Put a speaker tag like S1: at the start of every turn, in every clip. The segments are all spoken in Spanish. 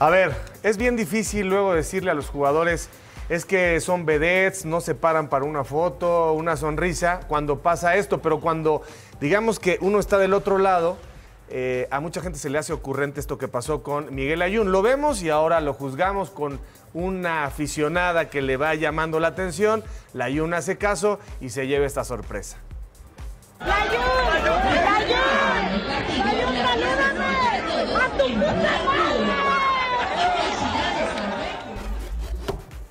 S1: A ver, es bien difícil luego decirle a los jugadores, es que son vedettes, no se paran para una foto, una sonrisa, cuando pasa esto, pero cuando digamos que uno está del otro lado, eh, a mucha gente se le hace ocurrente esto que pasó con Miguel Ayun. Lo vemos y ahora lo juzgamos con una aficionada que le va llamando la atención, la Ayun hace caso y se lleva esta sorpresa.
S2: ¡Layun! ¡A tu puta madre!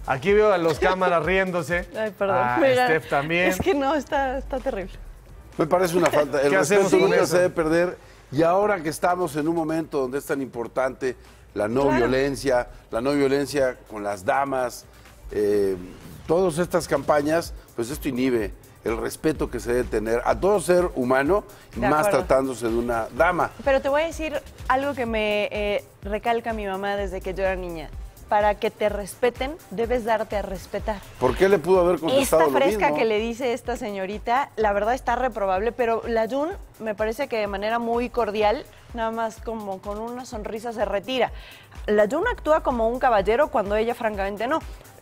S1: Aquí veo a los cámaras riéndose.
S3: Ay, perdón.
S1: A
S3: Mira,
S1: Steph también.
S3: Es que no, está, está terrible.
S4: Me parece una falta. El
S1: ¿Qué hacemos
S4: respeto
S1: con
S4: nunca
S1: eso?
S4: se debe perder. Y ahora que estamos en un momento donde es tan importante la no
S3: Claro.
S4: violencia, la no violencia con las damas, eh, todas estas campañas, pues esto inhibe el respeto que se debe tener a todo ser humano,
S3: De
S4: más
S3: acuerdo.
S4: tratándose de una dama.
S3: Pero te voy a decir algo que me eh, recalca mi mamá desde que yo era niña. Para que te respeten, debes darte a respetar.
S4: ¿Por qué le pudo haber contestado
S3: Esta
S4: lo
S3: fresca
S4: mismo?
S3: que le dice esta señorita, la verdad está reprobable, pero la Jun me parece que de manera muy cordial, nada más como con una sonrisa se retira. La Jun actúa como un caballero cuando ella francamente no.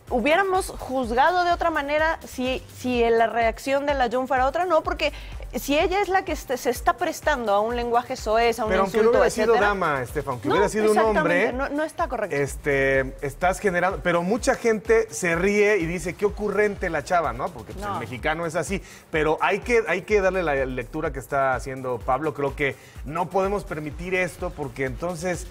S3: Hubiéramos juzgado de otra manera si, si la reacción de la Jun fuera otra, no, porque si ella es la que este- se está prestando a un lenguaje soez, a un
S1: Pero aunque no
S3: insulto,
S1: hubiera sido dama, Estefan, aunque
S3: no,
S1: hubiera sido un hombre,
S3: No, no está correcto.
S1: este, estás generando, pero mucha gente se ríe y dice, qué ocurrente la chava, ¿no? Porque pues,
S3: No.
S1: el mexicano es así, pero hay que, hay que darle la lectura que está haciendo Pablo, creo que no podemos permitir esto porque entonces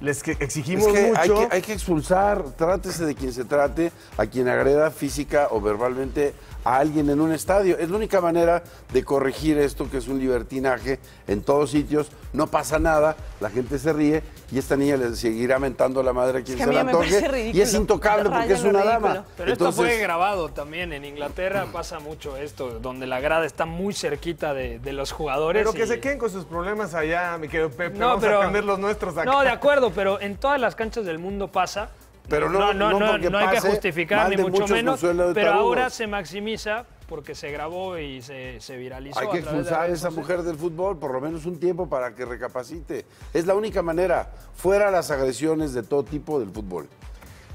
S1: les que-
S4: Es
S1: exigimos
S4: que hay,
S1: mucho.
S4: que hay que expulsar, trátese de quien se trate, a quien agreda física o verbalmente a alguien en un estadio. Es la única manera de corregir esto, que es un libertinaje en todos sitios. No pasa nada, la gente se ríe y esta niña le seguirá mentando a la madre a quien
S3: que a
S4: se antoje.
S3: parece
S4: Y es intocable porque es una
S3: ridículo.
S4: dama.
S5: Pero esto
S4: Entonces,
S5: fue grabado también. En Inglaterra pasa mucho esto, donde la grada está muy cerquita de, de los jugadores.
S1: Pero que
S5: y-
S1: se queden con sus problemas allá, mi querido Pepe.
S5: No,
S1: Vamos
S5: pero-
S1: a los nuestros acá.
S5: No, de acuerdo, pero en todas las canchas del mundo pasa.
S4: Pero no- no porque
S5: no hay que justificar, ni mucho menos. Pero ahora se maximiza porque se grabó y se, se viralizó.
S4: Hay
S5: a
S4: que expulsar a esa
S5: sociales.
S4: mujer del fútbol por lo menos un tiempo para que recapacite. Es la única manera, fuera las agresiones de todo tipo del fútbol.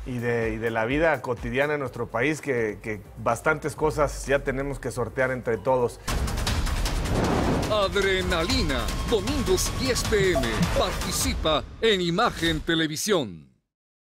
S1: y de, y de la vida cotidiana en nuestro país, que, que bastantes cosas ya tenemos que sortear entre todos.
S6: Adrenalina, domingos 10 pm. Participa en Imagen Televisión.